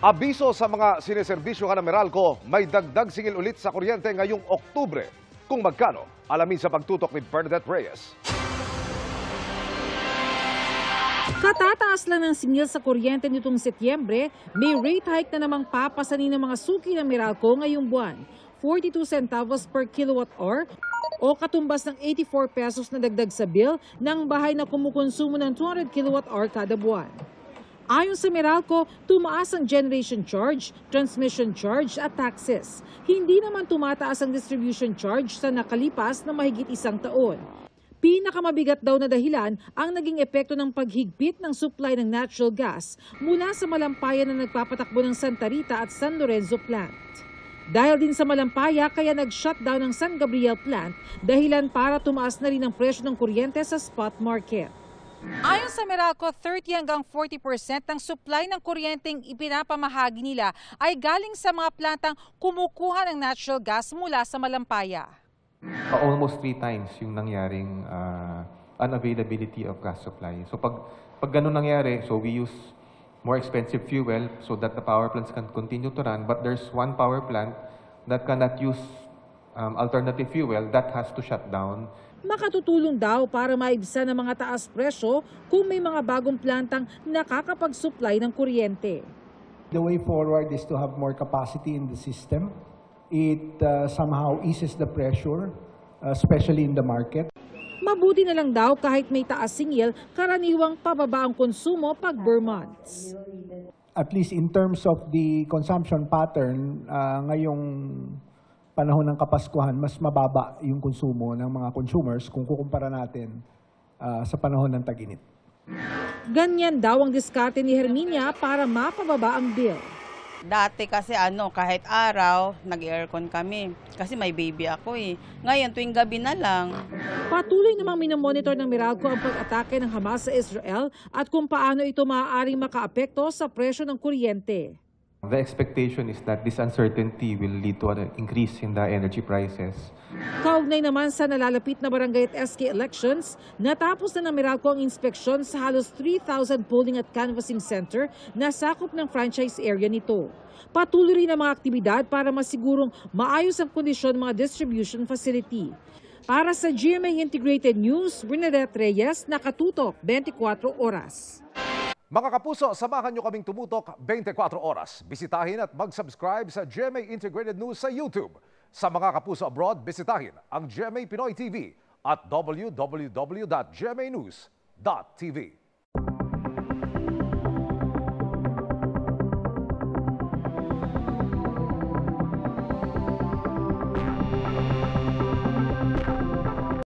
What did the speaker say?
Abiso sa mga sineserbisyo ka ng Meralco, may dagdag singil ulit sa kuryente ngayong Oktubre. Kung magkano, alamin sa pagtutok ni Bernadette Reyes. Katataas lang ng singil sa kuryente nitong Setyembre, may rate hike na namang papasanin ng mga suki ng Meralco ngayong buwan. 42 centavos per kilowatt hour o katumbas ng 84 pesos na dagdag sa bill ng bahay na kumukonsumo ng 200 kilowatt hour kada buwan. Ayon sa Meralco, tumaas ang generation charge, transmission charge at taxes. Hindi naman tumataas ang distribution charge sa nakalipas na mahigit isang taon. Pinakamabigat daw na dahilan ang naging epekto ng paghigpit ng supply ng natural gas mula sa malampayan na nagpapatakbo ng Santa Rita at San Lorenzo plant. Dahil din sa malampaya kaya nag-shutdown ng San Gabriel plant dahilan para tumaas na rin ang presyo ng kuryente sa spot market. Ayon sa Meralco, 30 hanggang 40% ng supply ng kuryenteng ipinapamahagi nila ay galing sa mga plantang kumukuha ng natural gas mula sa malampaya. Uh, almost three times yung nangyaring uh, unavailability of gas supply. So pag, pag ganun nangyari, so we use more expensive fuel so that the power plants can continue to run. But there's one power plant that cannot use um, alternative fuel that has to shut down. Makatutulong daw para maibsan ang mga taas presyo kung may mga bagong plantang nakakapag-supply ng kuryente. The way forward is to have more capacity in the system. It uh, somehow eases the pressure, uh, especially in the market. Mabuti na lang daw kahit may taas singil, karaniwang pababa ang konsumo pag months. At least in terms of the consumption pattern, uh, ngayong panahon ng Kapaskuhan, mas mababa yung konsumo ng mga consumers kung kukumpara natin uh, sa panahon ng taginit. Ganyan daw ang diskarte ni Herminia para mapababa ang bill. Dati kasi ano, kahit araw, nag-aircon kami. Kasi may baby ako eh. Ngayon, tuwing gabi na lang. Patuloy namang minomonitor ng Meralco ang pag-atake ng Hamas sa Israel at kung paano ito maaaring makaapekto sa presyo ng kuryente. The expectation is that this uncertainty will lead to an increase in the energy prices. Kaugnay naman sa nalalapit na barangay at SK elections, natapos na ng Meralco ang inspeksyon sa halos 3,000 polling at canvassing center na sakop ng franchise area nito. Patuloy rin ang mga aktibidad para masigurong maayos ang kondisyon ng mga distribution facility. Para sa GMA Integrated News, Bernadette Reyes, nakatutok 24 oras. Mga kapuso, samahan nyo kaming tumutok 24 oras. Bisitahin at mag-subscribe sa GMA Integrated News sa YouTube. Sa mga kapuso abroad, bisitahin ang GMA Pinoy TV at www.gmanews.tv.